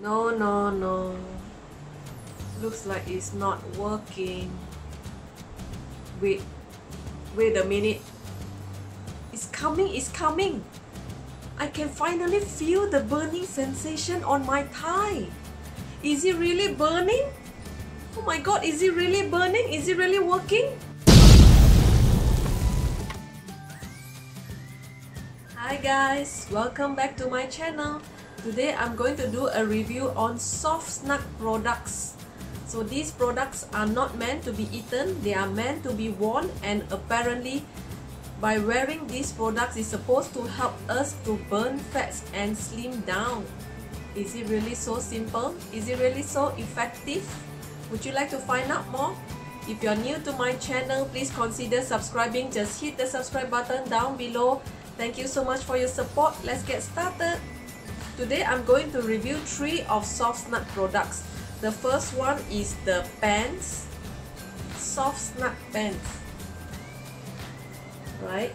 No, no, no. Looks like it's not working. Wait, wait a minute. It's coming, it's coming. I can finally feel the burning sensation on my thigh. Is it really burning? Oh my god, is it really burning? Is it really working? Hi guys, welcome back to my channel. Today I'm going to do a review on Soft Snug products. So these products are not meant to be eaten, they are meant to be worn and apparently by wearing these products is supposed to help us to burn fats and slim down. Is it really so simple? Is it really so effective? Would you like to find out more? If you're new to my channel, please consider subscribing. Just hit the subscribe button down below. Thank you so much for your support. Let's get started. Today I'm going to review three of Soft Snug products. The first one is the pants, Soft Snug pants. Right?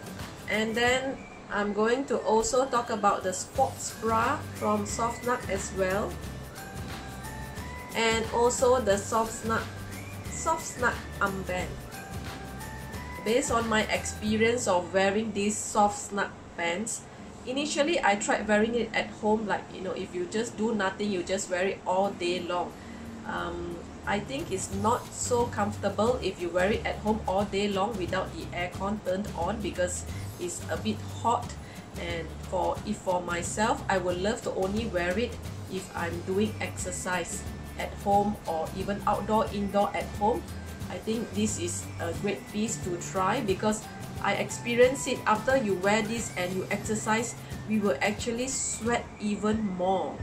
And then I'm going to also talk about the sports bra from Soft Snug as well. And also the Soft Snug Soft Snug armband. Based on my experience of wearing these Soft Snug pants initially I tried wearing it at home like you know if you just do nothing you just wear it all day long. Um, I think it's not so comfortable if you wear it at home all day long without the aircon turned on because it's a bit hot. And for if for myself I would love to only wear it if I'm doing exercise at home or even outdoor indoor at home. I think this is a great piece to try because I experience it after you wear this and you exercise we will actually sweat even more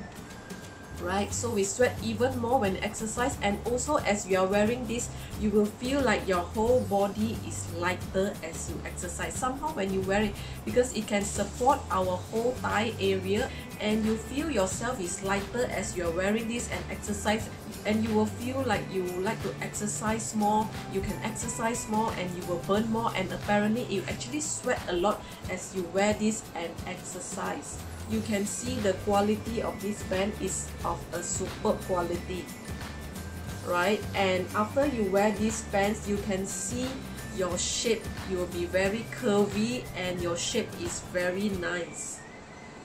right? So we sweat even more when exercise and also as you are wearing this you will feel like your whole body is lighter as you exercise. Somehow when you wear it because it can support our whole thigh area and you feel yourself is lighter as you're wearing this and exercise and you will feel like you like to exercise more you can exercise more and you will burn more and apparently you actually sweat a lot as you wear this and exercise you can see the quality of this band is of a superb quality right? And after you wear these pants you can see your shape. You will be very curvy and your shape is very nice.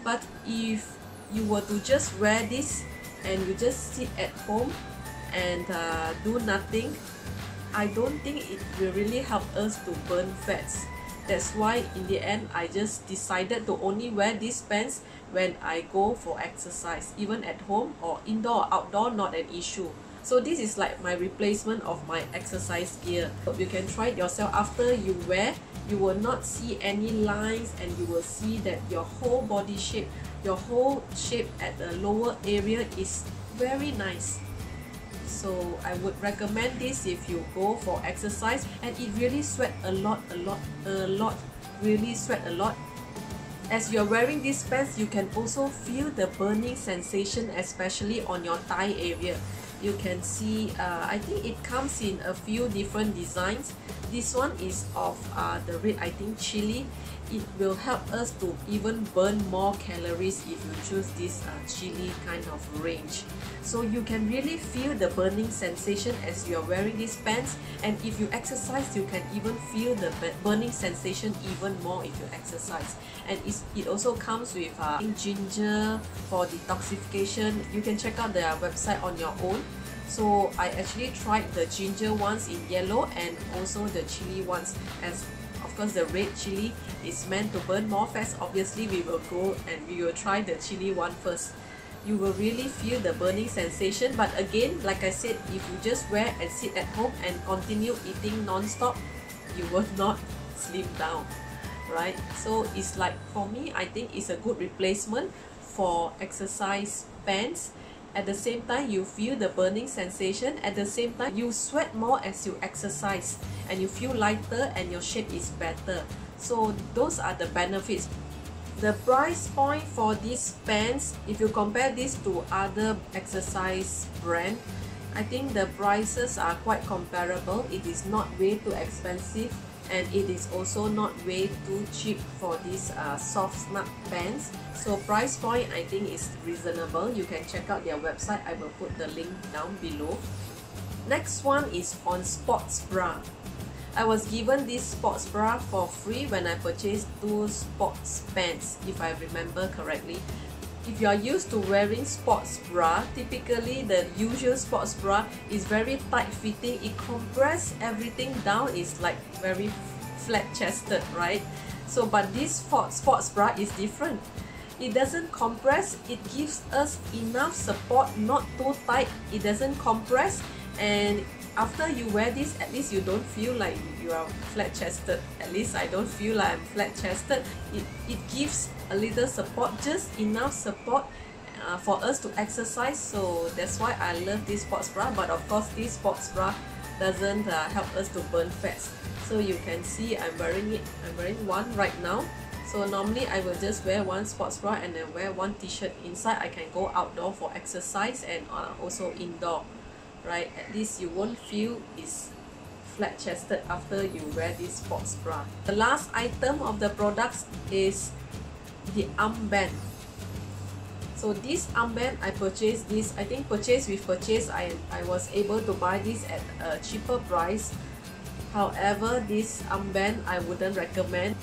But if you were to just wear this and you just sit at home and uh, do nothing I don't think it will really help us to burn fats that's why in the end I just decided to only wear these pants when I go for exercise even at home or indoor or outdoor not an issue. So this is like my replacement of my exercise gear. You can try it yourself. After you wear you will not see any lines and you will see that your whole body shape your whole shape at the lower area is very nice so I would recommend this if you go for exercise. And it really sweat a lot a lot a lot really sweat a lot. As you're wearing these pants you can also feel the burning sensation especially on your thigh area. You can see uh, I think it comes in a few different designs. This one is of uh, the red I think chili it will help us to even burn more calories if you choose this uh, chili kind of range. So you can really feel the burning sensation as you are wearing these pants. And if you exercise you can even feel the burning sensation even more if you exercise. And it also comes with uh, ginger for detoxification. You can check out their website on your own. So I actually tried the ginger ones in yellow and also the chili ones as course the red chili is meant to burn more fast obviously we will go and we will try the chili one first. You will really feel the burning sensation. But again like I said if you just wear and sit at home and continue eating non-stop you will not slim down right? So it's like for me I think it's a good replacement for exercise pants at the same time you feel the burning sensation. At the same time you sweat more as you exercise and you feel lighter and your shape is better. So those are the benefits. The price point for these pants if you compare this to other exercise brand I think the prices are quite comparable. It is not way too expensive and it is also not way too cheap for these uh, soft snug pants. So price point I think is reasonable. You can check out their website. I will put the link down below. Next one is on sports bra. I was given this sports bra for free when I purchased two sports pants if I remember correctly if you are used to wearing sports bra, typically the usual sports bra is very tight fitting. It compresses everything down. It's like very flat chested, right? So, but this sports bra is different. It doesn't compress. It gives us enough support, not too tight. It doesn't compress and after you wear this at least you don't feel like you are flat chested at least I don't feel like I'm flat chested it, it gives a little support just enough support uh, for us to exercise. So that's why I love this sports bra but of course this sports bra doesn't uh, help us to burn fats. So you can see I'm wearing it I'm wearing one right now. So normally I will just wear one sports bra and then wear one t-shirt inside. I can go outdoor for exercise and uh, also indoor right? At least you won't feel it's flat chested after you wear this sports bra. The last item of the products is the armband. So this armband I purchased this I think purchase with purchase I, I was able to buy this at a cheaper price. However this armband I wouldn't recommend.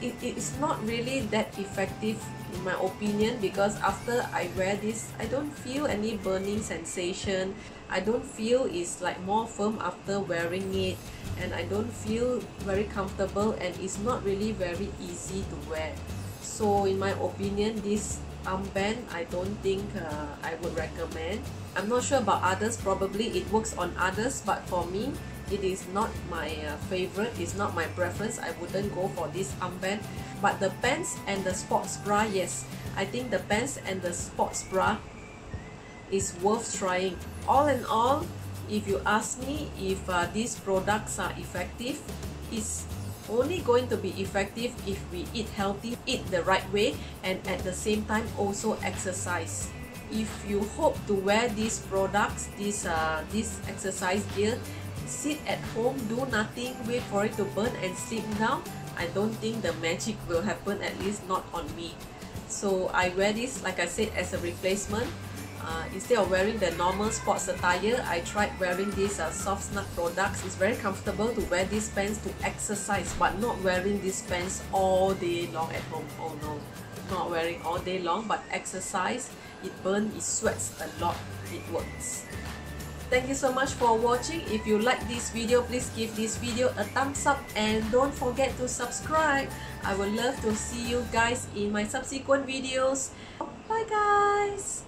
It, it is not really that effective in my opinion because after I wear this I don't feel any burning sensation. I don't feel it's like more firm after wearing it and I don't feel very comfortable and it's not really very easy to wear so in my opinion this armband I don't think uh, I would recommend. I'm not sure about others. Probably it works on others but for me it is not my uh, favorite. It's not my preference. I wouldn't go for this armband. But the pants and the sports bra yes. I think the pants and the sports bra is worth trying. All in all if you ask me if uh, these products are effective it's only going to be effective if we eat healthy eat the right way and at the same time also exercise if you hope to wear these products this uh, this exercise gear sit at home, do nothing, wait for it to burn and sleep down, I don't think the magic will happen, at least not on me. So I wear this, like I said, as a replacement. Uh, instead of wearing the normal sports attire, I tried wearing these uh, soft snug products. It's very comfortable to wear these pants to exercise, but not wearing these pants all day long at home. Oh no, not wearing all day long, but exercise, it burns, it sweats a lot, it works. Thank you so much for watching. If you like this video, please give this video a thumbs up and don't forget to subscribe. I would love to see you guys in my subsequent videos. Bye guys!